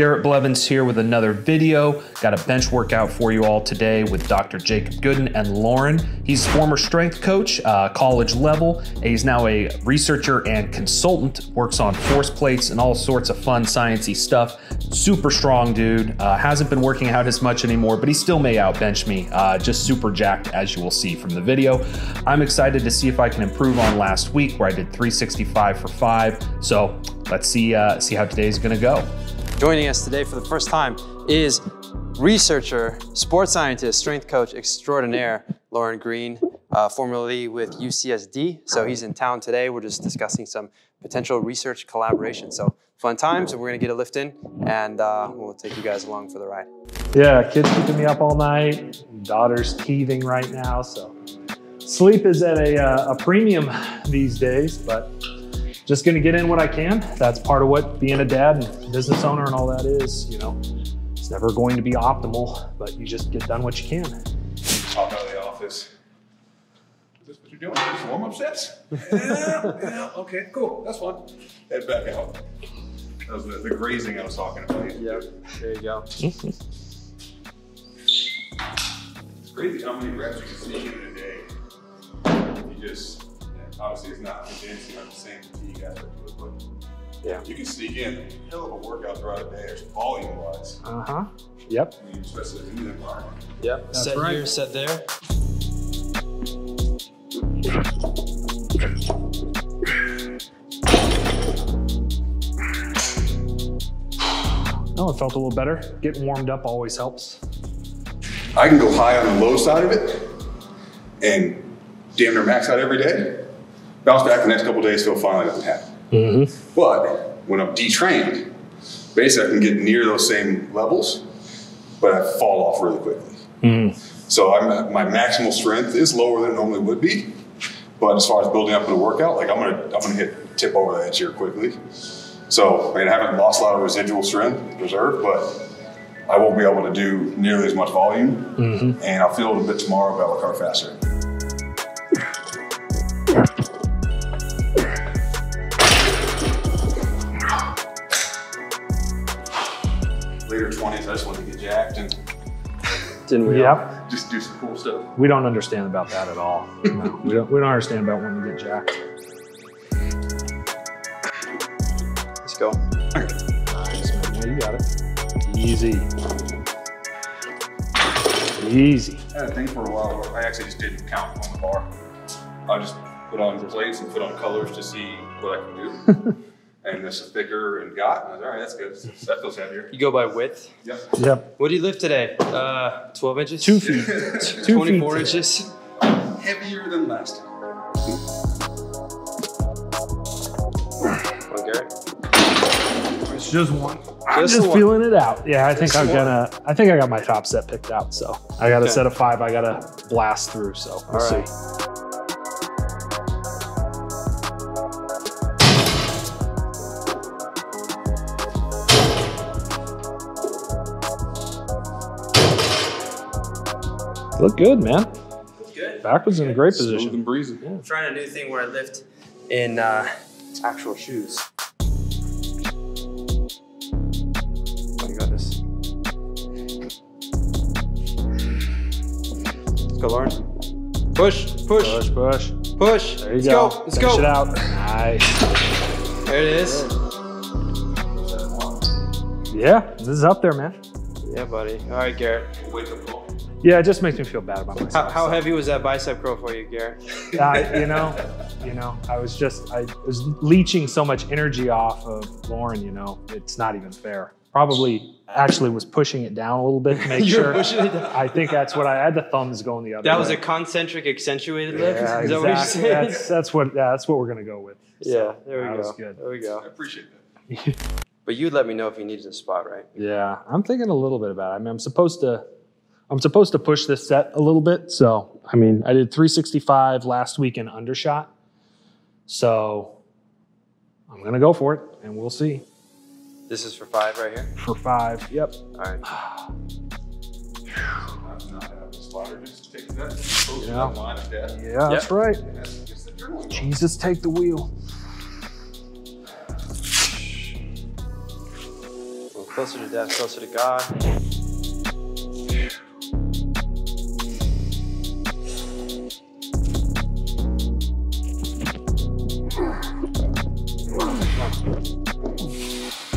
Garrett Blevins here with another video. Got a bench workout for you all today with Dr. Jacob Goodin and Lauren. He's former strength coach, uh, college level. He's now a researcher and consultant, works on force plates and all sorts of fun sciencey stuff. Super strong dude. Uh, hasn't been working out as much anymore, but he still may outbench me. Uh, just super jacked as you will see from the video. I'm excited to see if I can improve on last week where I did 365 for five. So let's see, uh, see how today's gonna go. Joining us today for the first time is researcher, sports scientist, strength coach extraordinaire, Lauren Green, uh, formerly with UCSD. So he's in town today. We're just discussing some potential research collaboration. So fun times, and we're gonna get a lift in, and uh, we'll take you guys along for the ride. Yeah, kids keeping me up all night. Daughter's teething right now, so sleep is at a, uh, a premium these days, but just gonna get in what I can. That's part of what being a dad and business owner and all that is, you know. It's never going to be optimal, but you just get done what you can. Hop out of the office. Is this what you're doing? Just warm up sets? yeah, yeah, okay, cool, that's fun. Head back out. That was the, the grazing I was talking about. Yeah, there you go. It's crazy how many reps you can sneak in a day. You just, obviously it's not condensing on the same fatigue aspect to it, but Yeah. you can sneak in a hell of a workout throughout the day, volume wise. Uh huh. Yep. I mean, especially in the environment. Yep, That's set right. here, set there. Oh, it felt a little better. Getting warmed up always helps. I can go high on the low side of it and damn near max out every day. Bounce back the next couple days, feel fine like nothing happened. Mm-hmm. But when I'm detrained, basically I can get near those same levels, but I fall off really quickly. Mm-hmm. So I'm my maximal strength is lower than it normally would be. But as far as building up in a workout, like I'm gonna I'm gonna hit tip over the edge here quickly. So I mean I haven't lost a lot of residual strength reserve, but I won't be able to do nearly as much volume, mm-hmm. and I'll feel it a bit tomorrow, but I'll recover faster. Didn't we? all? Yep. just do some cool stuff. We don't understand about that at all. No, we don't. We don't understand about when we get jacked. Let's go. Nice, man. Yeah, you got it. Easy. Easy. I had a thing for a while where I actually just didn't count on the bar. I just put on plates and put on colors to see what I can do. and this is thicker and got. And I was, all right, that's good. That feels heavier. You go by width. Yep. Yep. What do you lift today? Uh, 12 inches? Two feet. Two 24 feet. inches? Heavier than last time. Come Garrett. It's just one. I'm Just just one. feeling it out. Yeah, I think Just I'm one. gonna. I think I got my top set picked out. So I got a set of five. I gotta blast through. So we'll All right. see. Look good, man. Looks Good. Back was in a great Smooth position. and breezy. I'm trying a new thing where I lift in uh, actual shoes. Oh, you got this. Let's go, Lauren. Push, push, Push, push. push. There you Let's go. go. Let's Finish go. it out. Nice. There it is. Yeah, this is up there, man. Yeah, buddy. All right, Garrett. Wake up call. Yeah, it just makes me feel bad about How, myself. how heavy was that bicep curl for you, Garrett? I, you know, you know, I was just I was leeching so much energy off of Lauren. You know, it's not even fair. Probably actually was pushing it down a little bit to make You were sure. pushing it down. I think that's what I, I had the thumbs going the other. That was a concentric accentuated lift. yeah, Is that what you're exactly. saying? That's that's what yeah, that's what we're gonna go with. yeah, there we that go. was good. There we go. I appreciate that. But you'd let me know if you needed a spot, right? Yeah, I'm thinking a little bit about it. I mean, I'm supposed to, I'm supposed to push this set a little bit. So, I mean, I did 365 last week in undershot. So, I'm gonna go for it, and we'll see. This is for five right here. For five, yep. All right. Not, not having a spotter, just take that Yeah. that line of death. Yeah, that's right. That's gets the adrenaline going. Jesus, take the wheel. Closer to death, closer to God.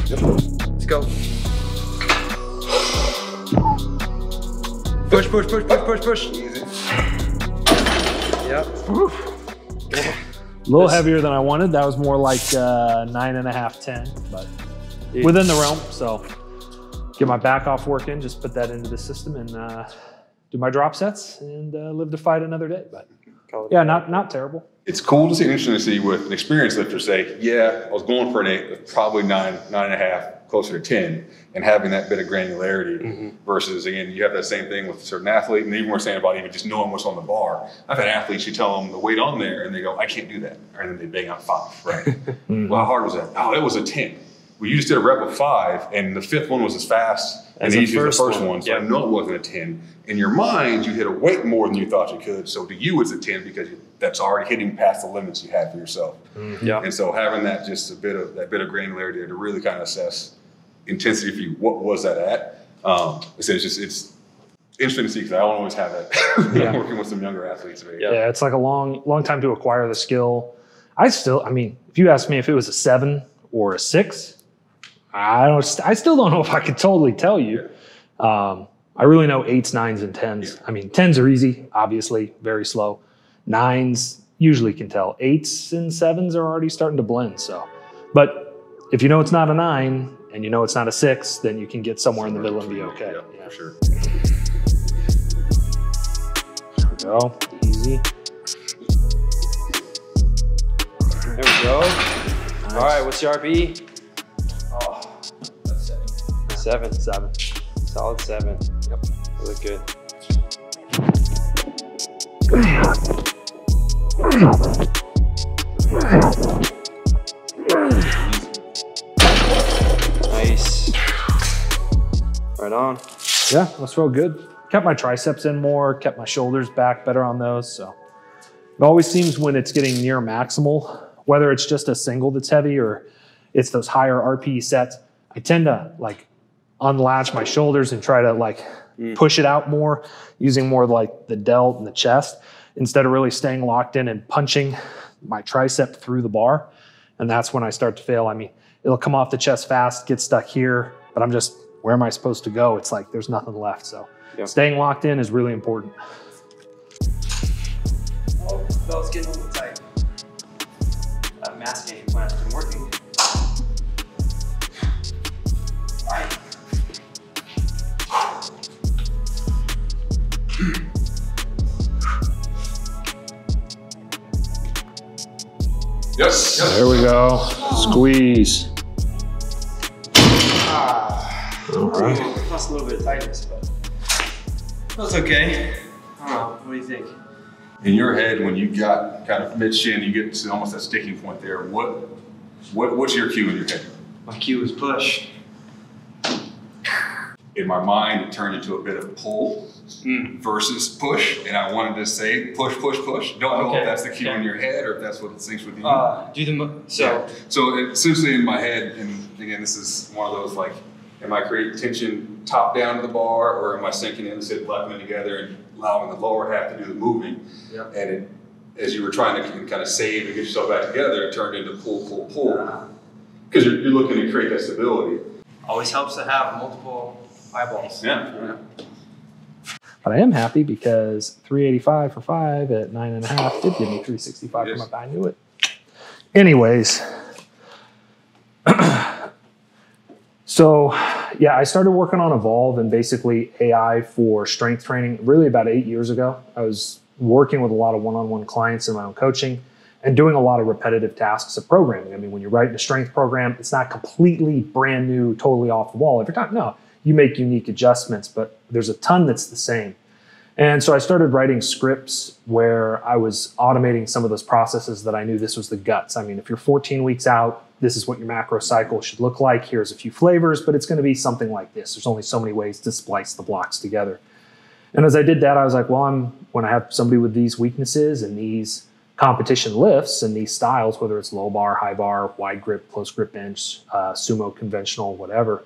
Let's go. Push, push, push, push, push, push. Easy. Yep. A little heavier than I wanted. That was more like uh, nine and a half, ten, but within the realm. So get my back off working, just put that into the system and uh, do my drop sets and uh, live to fight another day. But Call it yeah, not not terrible. It's cool to see, interesting to see with an experienced lifter say, yeah, I was going for an eight, probably nine, nine and a half, closer to 10, and having that bit of granularity mm-hmm. versus, again, you have that same thing with a certain athlete, and even we're saying about even just knowing what's on the bar. I've had athletes, you tell them the weight on there, and they go, I can't do that. And then they bang out five, right? Mm-hmm. Well, how hard was that? Oh, it was a 10. Well, you just did a rep of five, and the fifth one was as fast and As the easy as first the first one, one. So I know it wasn't a 10. In your mind, you hit a weight more than you thought you could. So to you, it's a 10 because you, that's already hitting past the limits you had for yourself. Yeah. And so having that just a bit of that bit of granularity to really kind of assess intensity for you, what was that at? Um, it's it's just it's interesting to see because I don't always have that Yeah. working with some younger athletes. Yeah. Yeah, it's like a long, long time to acquire the skill. I still, I mean, if you ask me if it was a seven or a six, I don't, I still don't know if I could totally tell you. Um, I really know eights, nines, and tens. I mean, tens are easy, obviously, very slow. Nines usually can tell. Eights and sevens are already starting to blend. So, but if you know it's not a nine and you know it's not a six, then you can get somewhere in the middle and be okay. Yeah, for sure. There we go. Easy. There we go. All right, what's your RPE? Seven. Seven. Solid seven. Yep. You look good. Nice. Right on. Yeah, those felt good. Kept my triceps in more, kept my shoulders back better on those. So it always seems when it's getting near maximal, whether it's just a single that's heavy or it's those higher RPE sets, I tend to like unlatch my shoulders and try to like mm. push it out more using more like the delt and the chest instead of really staying locked in and punching my tricep through the bar. And that's when I start to fail. I mean, it'll come off the chest fast, get stuck here, but I'm just, where am I supposed to go? It's like there's nothing left. So Yeah. staying locked in is really important. Oh, Yes. yes. There we go. Squeeze. All right. Lost a little bit of tightness, but that's okay. I don't know. What do you think? In your head, when you got kind of mid shin, you get to almost that sticking point there. What, what, what's your cue in your head? My cue is push. In my mind, it turned into a bit of pull versus push, and I wanted to say push, push, push. Don't know Okay, if that's the cue in your head or if that's what it syncs with you. Uh, do the mo- so. Yeah. So essentially, in my head, and again, this is one of those like, am I creating tension top down to the bar, or am I sinking in, sit blocking them together, and allowing the lower half to do the moving? Yeah. And it, as you were trying to kind of save and get yourself back together, it turned into pull, pull, pull, because you're, you're looking to create that stability. Always helps to have multiple eyeballs. Yeah. But I am happy because 385 for five at nine and a half did give me 365 Yes. for my I knew it. Anyways, so yeah, I started working on Evolve and basically AI for strength training really about eight years ago. I was working with a lot of one on one clients in my own coaching and doing a lot of repetitive tasks of programming. I mean, when you're writing a strength program, it's not completely brand new, totally off the wall every time. No, you make unique adjustments, but there's a ton that's the same. And so I started writing scripts where I was automating some of those processes that I knew this was the guts. I mean, if you're 14 weeks out, this is what your macro cycle should look like. Here's a few flavors, but it's going to be something like this. There's only so many ways to splice the blocks together. And as I did that, I was like, well, I'm when I have somebody with these weaknesses and these competition lifts and these styles, whether it's low bar, high bar, wide grip, close grip bench, uh, sumo conventional, whatever,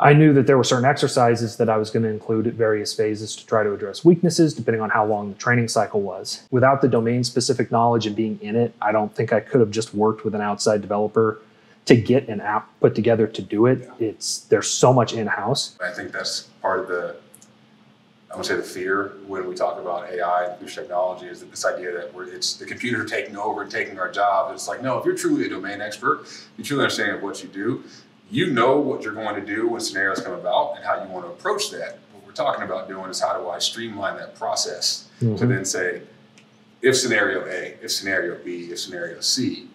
I knew that there were certain exercises that I was going to include at various phases to try to address weaknesses, depending on how long the training cycle was. Without the domain specific knowledge and being in it, I don't think I could have just worked with an outside developer to get an app put together to do it. It's there's so much in house. I think that's part of the, I would say the fear when we talk about AI and future technology is that this idea that we're, it's the computer taking over and taking our job. It's like, no, if you're truly a domain expert, you truly understand what you do, you know what you're going to do when scenarios come about and how you want to approach that. What we're talking about doing is how do I streamline that process mm-hmm. to then say, if scenario A, if scenario B, if scenario C,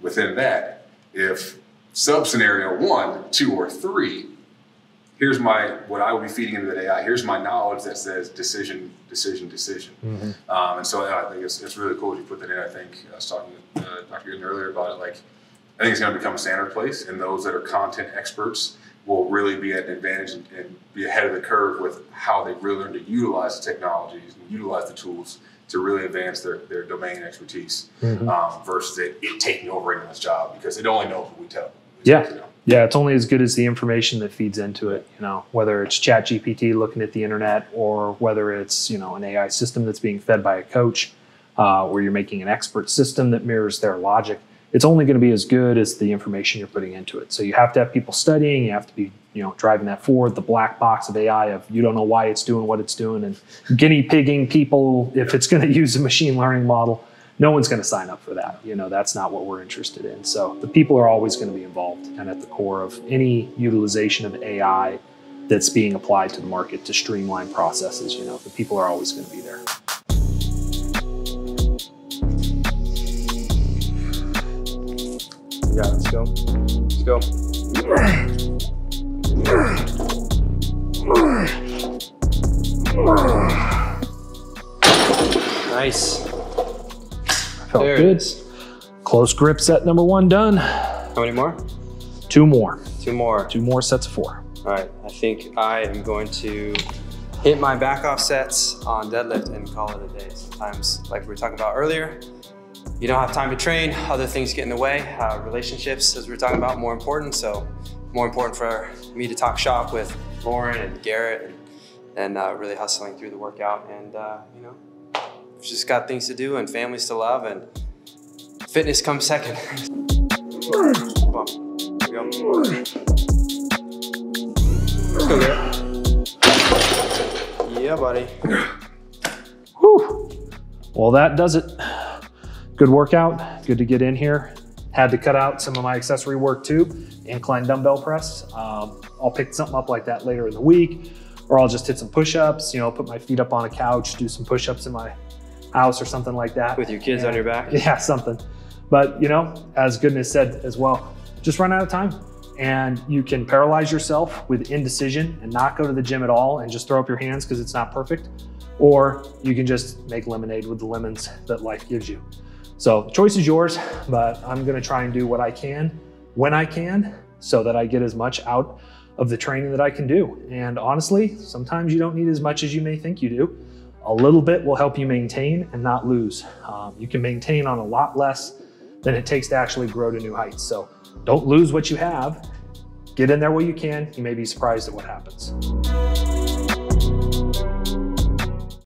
within that, if sub scenario one, two, or three, here's my what I will be feeding into the AI. Here's my knowledge that says decision, decision, decision. Mm-hmm. Um, and so I think it's, it's really cool you put that in. I think I was talking to uh, Dr. Goodin earlier about it. Like I think it's going to become a standard place, and those that are content experts will really be at an advantage and, and, be ahead of the curve with how they really learn to utilize the technologies and utilize the tools to really advance their, their domain expertise mm-hmm. um, versus it, it, taking over anyone's job because it only knows what we tell. Yeah. Yeah, it's only as good as the information that feeds into it. You know, whether it's Chat GPT looking at the internet or whether it's you know an AI system that's being fed by a coach, uh, or you're making an expert system that mirrors their logic it's only going to be as good as the information you're putting into it. So you have to have people studying, you have to be, you know, driving that forward, the black box of AI of you don't know why it's doing what it's doing and guinea pigging people if it's going to use a machine learning model. No one's going to sign up for that. You know, that's not what we're interested in. So the people are always going to be involved and at the core of any utilization of AI that's being applied to the market to streamline processes, you know, the people are always going to be there. Got it. Let's go. Let's go. Nice. Felt there good. Close grip set number one done. How many more? Two more. Two more. Two more sets of four. All right. I think I am going to hit my back off sets on deadlift and call it a day. Sometimes, like we were talking about earlier, you don't have time to train, other things get in the way. Uh, relationships, as we are talking about, more important. So more important for me to talk shop with Lauren and Garrett and, and uh, really hustling through the workout. And, uh, you know, just got things to do and families to love and fitness comes second. Come on, go. Let's go, Garrett. Yeah, buddy. Whew. Well, that does it good workout, good to get in here. Had to cut out some of my accessory work too, incline dumbbell press. Um, I'll pick something up like that later in the week, or I'll just hit some push-ups, you know, put my feet up on a couch, do some push-ups in my house or something like that. With your kids on your back? Yeah, something. But you know, as goodness said as well, just run out of time. And you can paralyze yourself with indecision and not go to the gym at all and just throw up your hands because it's not perfect. Or you can just make lemonade with the lemons that life gives you. So the choice is yours, but I'm gonna try and do what I can when I can so that I get as much out of the training that I can do. And honestly, sometimes you don't need as much as you may think you do. A little bit will help you maintain and not lose. Um, you can maintain on a lot less than it takes to actually grow to new heights. So don't lose what you have. Get in there where you can. You may be surprised at what happens.